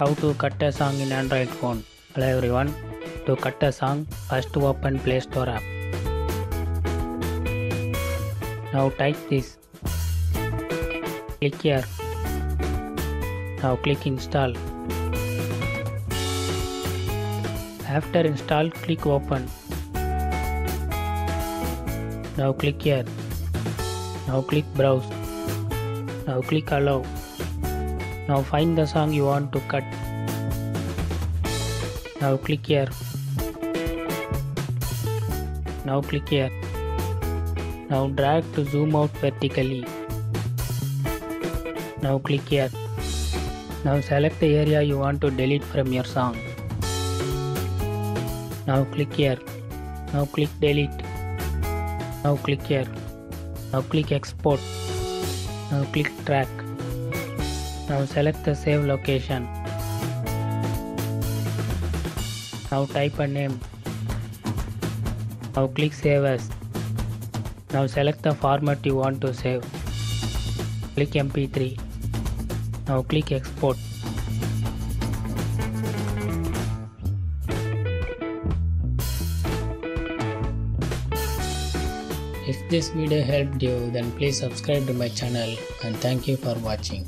How to cut a song in Android phone. Hello everyone. To cut a song, first open Play Store app. Now type this. Click here. Now click install. After install, click open. Now click here. Now click browse. Now click allow. Now find the song you want to cut. Now click here. Now click here. Now drag to zoom out vertically. Now click here. Now select the area you want to delete from your song. Now click here. Now click delete. Now click here. Now click export. Now click track. Now select the save location. Now type a name. Now click save as. Now select the format you want to save. Click MP3. Now click export. If this video helped you then please subscribe to my channel and thank you for watching.